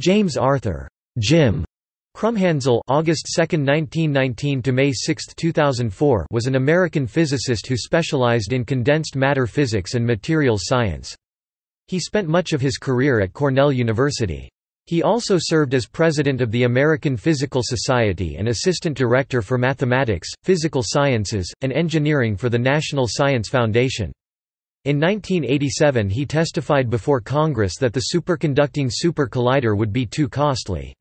James Arthur Jim Krumhansl August 2, 1919 to May 6, 2004 was an American physicist who specialized in condensed matter physics and materials science. He spent much of his career at Cornell University. He also served as president of the American Physical Society and assistant director for mathematics, physical sciences, and engineering for the National Science Foundation. In 1987 he testified before Congress that the superconducting super collider would be too costly.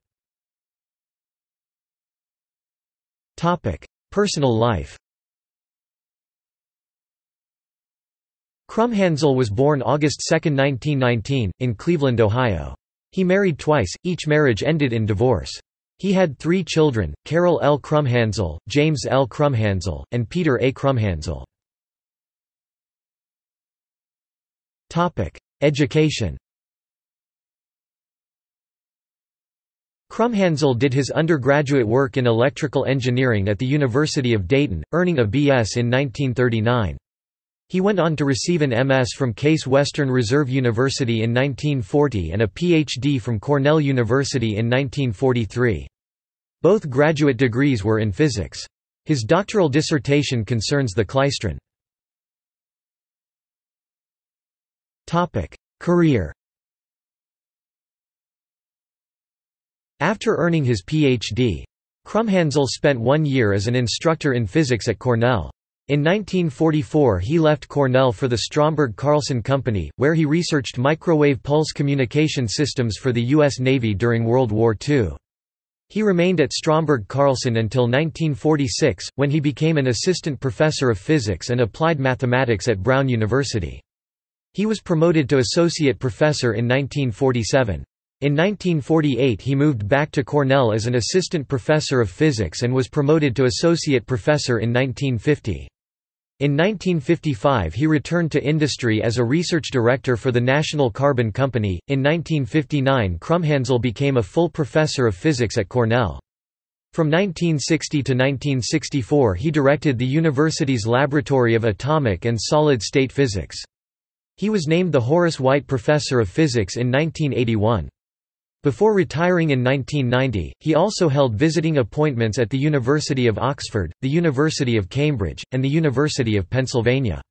Personal life Krumhansl was born August 2, 1919, in Cleveland, Ohio. He married twice, each marriage ended in divorce. He had three children, Carol L. Krumhansl, James L. Krumhansl, and Peter A. Krumhansl. Education Krumhansl did his undergraduate work in electrical engineering at the University of Dayton, earning a B.S. in 1939. He went on to receive an M.S. from Case Western Reserve University in 1940 and a Ph.D. from Cornell University in 1943. Both graduate degrees were in physics. His doctoral dissertation concerns the klystron. Career After earning his Ph.D. Krumhansl spent one year as an instructor in physics at Cornell. In 1944 he left Cornell for the Stromberg-Carlson Company, where he researched microwave pulse communication systems for the U.S. Navy during World War II. He remained at Stromberg-Carlson until 1946, when he became an assistant professor of physics and applied mathematics at Brown University. He was promoted to associate professor in 1947. In 1948 he moved back to Cornell as an assistant professor of physics and was promoted to associate professor in 1950. In 1955 he returned to industry as a research director for the National Carbon Company. In 1959 Krumhansl became a full professor of physics at Cornell. From 1960 to 1964 he directed the university's Laboratory of Atomic and Solid-State Physics. He was named the Horace White Professor of Physics in 1981. Before retiring in 1990, he also held visiting appointments at the University of Oxford, the University of Cambridge, and the University of Pennsylvania.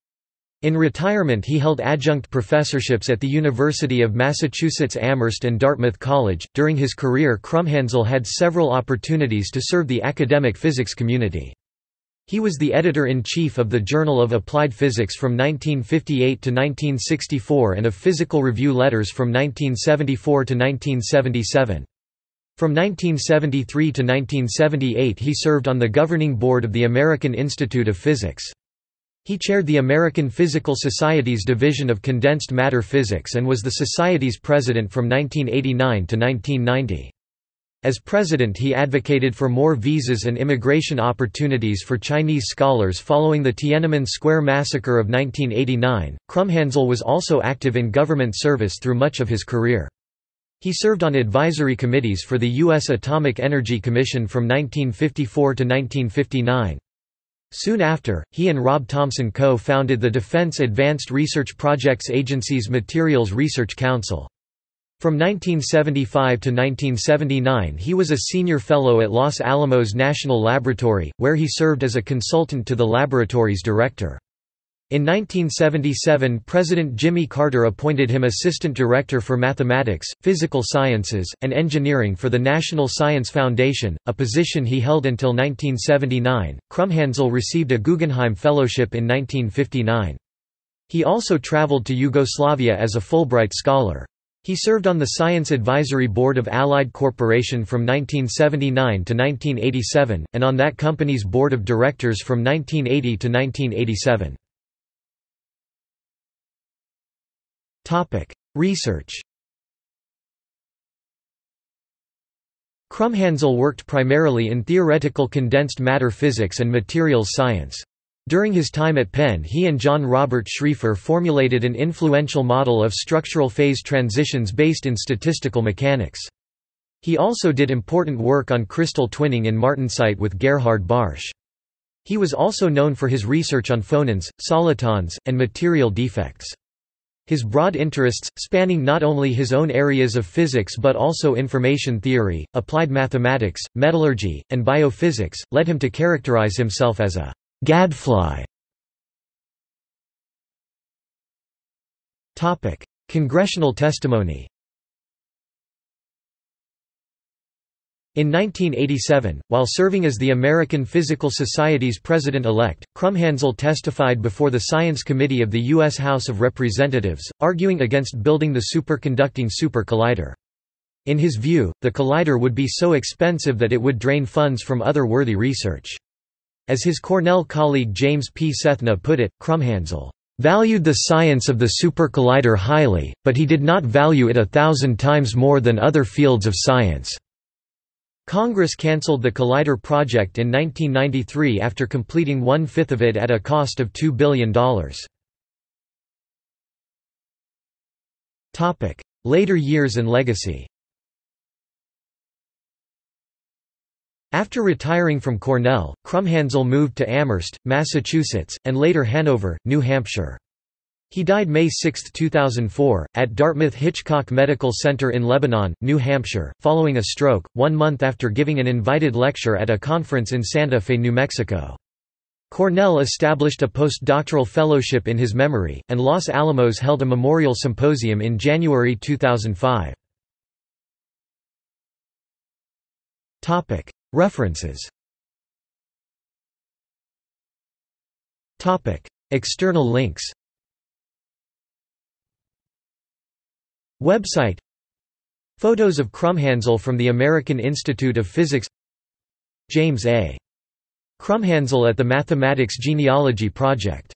In retirement he held adjunct professorships at the University of Massachusetts Amherst and Dartmouth College. During his career Krumhansl had several opportunities to serve the academic physics community. He was the editor-in-chief of the Journal of Applied Physics from 1958 to 1964 and of Physical Review Letters from 1974 to 1977. From 1973 to 1978 he served on the governing board of the American Institute of Physics. He chaired the American Physical Society's Division of Condensed Matter Physics and was the Society's president from 1989 to 1990. As president he advocated for more visas and immigration opportunities for Chinese scholars following the Tiananmen Square massacre of 1989. Krumhansl was also active in government service through much of his career. He served on advisory committees for the U.S. Atomic Energy Commission from 1954 to 1959. Soon after, he and Rob Thompson co-founded the Defense Advanced Research Projects Agency's Materials Research Council. From 1975 to 1979 he was a senior fellow at Los Alamos National Laboratory, where he served as a consultant to the laboratory's director. In 1977 President Jimmy Carter appointed him Assistant Director for Mathematics, Physical Sciences, and Engineering for the National Science Foundation, a position he held until 1979. Krumhansl received a Guggenheim Fellowship in 1959. He also traveled to Yugoslavia as a Fulbright scholar. He served on the Science Advisory Board of Allied Corporation from 1979 to 1987, and on that company's board of directors from 1980 to 1987. Research Krumhansl worked primarily in theoretical condensed matter physics and materials science. During his time at Penn he and John Robert Schrieffer formulated an influential model of structural phase transitions based in statistical mechanics. He also did important work on crystal twinning in martensite with Gerhard Barsch. He was also known for his research on phonons, solitons, and material defects. His broad interests, spanning not only his own areas of physics but also information theory, applied mathematics, metallurgy, and biophysics, led him to characterize himself as a «gadfly». Topic: Congressional testimony In 1987, while serving as the American Physical Society's president-elect, Krumhansl testified before the Science Committee of the U.S. House of Representatives, arguing against building the superconducting super collider. In his view, the collider would be so expensive that it would drain funds from other worthy research. As his Cornell colleague James P. Sethna put it, Krumhansl valued the science of the super collider highly, but he did not value it a thousand times more than other fields of science. Congress cancelled the Collider project in 1993 after completing one-fifth of it at a cost of $2 billion. Later years and legacy After retiring from Cornell, Krumhansl moved to Amherst, Massachusetts, and later Hanover, New Hampshire. He died May 6, 2004, at Dartmouth Hitchcock Medical Center in Lebanon, New Hampshire, following a stroke, one month after giving an invited lecture at a conference in Santa Fe, New Mexico. Cornell established a postdoctoral fellowship in his memory, and Los Alamos held a memorial symposium in January 2005. References. External links. Website. Photos of Krumhansl from the American Institute of Physics. James A. Krumhansl at the Mathematics Genealogy Project